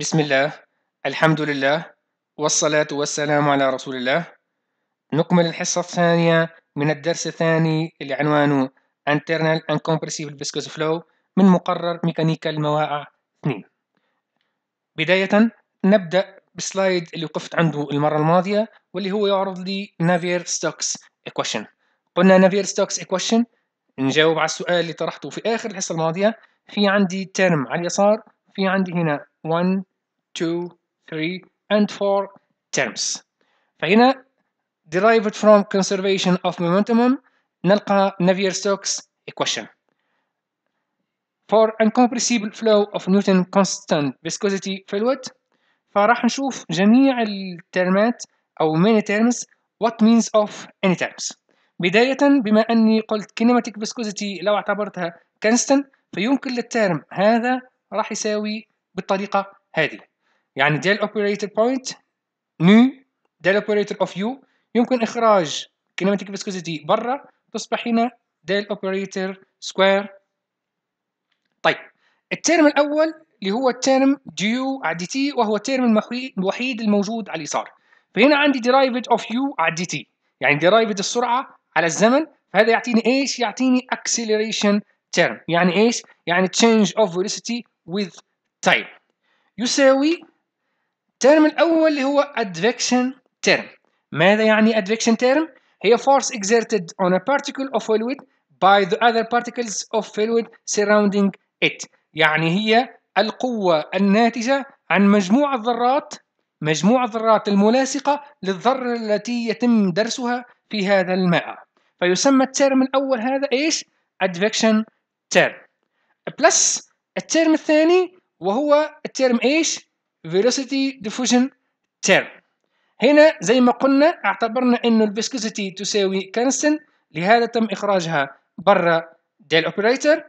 بسم الله الحمد لله والصلاة والسلام على رسول الله نكمل الحصة الثانية من الدرس الثاني اللي عنوانه Internal Incompressible Viscous Flow من مقرر ميكانيكا الموائع 2 بداية نبدأ ب slide اللي وقفت عنده المرة الماضية واللي هو يعرض لي Navier-Stokes equation. قلنا Navier-Stokes equation نجاوب على السؤال اللي طرحته في آخر الحصة الماضية في عندي ترم على اليسار في عندي هنا 1 2 3 and 4 terms فهنا derived from conservation of momentum نلقى Navier-Stokes equation for incompressible flow of Newton constant viscosity fluid فراح نشوف جميع الترمات أو many terms what means of any terms بداية بما أني قلت kinematic viscosity لو اعتبرتها constant فيمكن لل term هذا راح يساوي بالطريقة هذه يعني del operator point nu. del operator of u يمكن إخراج kinematic viscosity برا تصبح هنا del operator square. طيب ال term الأول اللي هو ال term du على dt وهو ال term الوحيد الموجود على اليسار. فهنا عندي derived of u على دي تي يعني derived السرعة على الزمن فهذا يعطيني إيش؟ يعطيني acceleration term. يعني إيش؟ يعني change of velocity with time. يساوي الترم الأول اللي هو advection term ماذا يعني advection term؟ هي force exerted on a particle of fluid by the other particles of fluid surrounding it يعني هي القوة الناتجة عن مجموع الذرات مجموع الذرات الملاصقة للذرة التي يتم درسها في هذا الماء فيسمى ال term الأول هذا إيش؟ advection term plus ال term الثاني وهو ال term إيش؟ Velocity diffusion term هنا زي ما قلنا اعتبرنا انه ال viscosity تساوي constant لهذا تم اخراجها برا del operator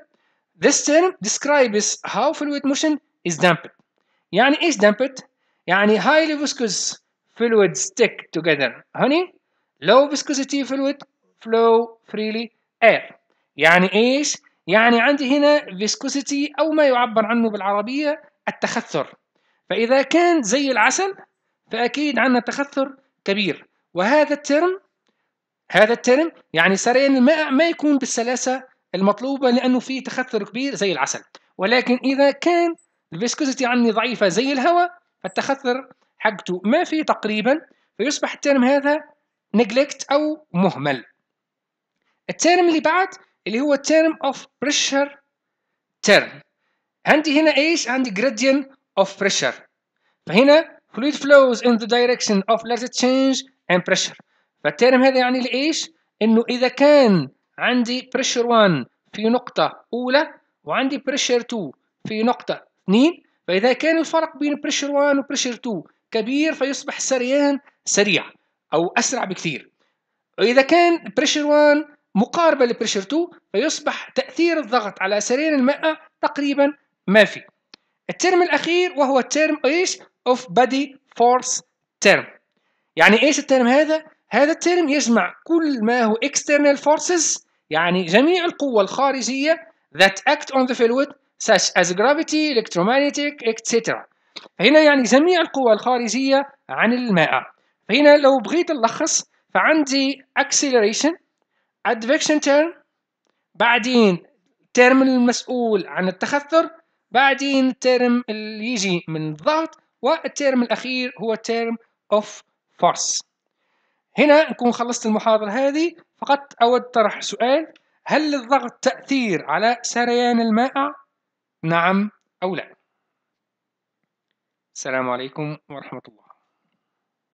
this term describes how fluid motion is damped يعني إيش damped يعني highly viscous fluids stick together honey low viscosity fluid flow freely air يعني إيش يعني عندي هنا viscosity أو ما يعبر عنه بالعربيه التخثر فإذا كان زي العسل فأكيد عندنا تخثر كبير. وهذا الترم هذا ال term يعني سريان الماء ما يكون بالسلاسة المطلوبة لأنه فيه تخثر كبير زي العسل. ولكن إذا كان ال viscosity عندي ضعيفة زي الهواء فالتخثر حقته ما فيه تقريبا فيصبح ال term هذا neglect أو مهمل. ال term اللي بعد اللي هو ال term of pressure term عندي هنا إيش؟ عندي gradient of pressure. فهنا fluid flows in the direction of large change in pressure. فال term هذا يعني لإيش؟ إنه إذا كان عندي pressure 1 في نقطة أولى وعندي pressure 2 في نقطة 2 فإذا كان الفرق بين pressure 1 و pressure 2 كبير فيصبح السريان سريع أو أسرع بكثير. وإذا كان pressure 1 مقاربة ل pressure 2 فيصبح تأثير الضغط على سريان الماء تقريبا ما في. ال term الأخير وهو ال term إيش of body force term يعني إيش ال term هذا؟ هذا ال term يجمع كل ما هو external forces يعني جميع القوى الخارجية that act on the fluid such as gravity, electromagnetic, etc. فهنا يعني جميع القوى الخارجية عن الماء فهنا لو بغيت نلخص فعندي acceleration advection term بعدين ال term المسؤول عن التخثر بعدين ال term اللي يجي من الضغط وال term الأخير هو term of force هنا نكون خلصت المحاضرة هذه فقط أود طرح سؤال. هل للضغط تأثير على سريان الماء؟ نعم أو لا؟ السلام عليكم ورحمة الله.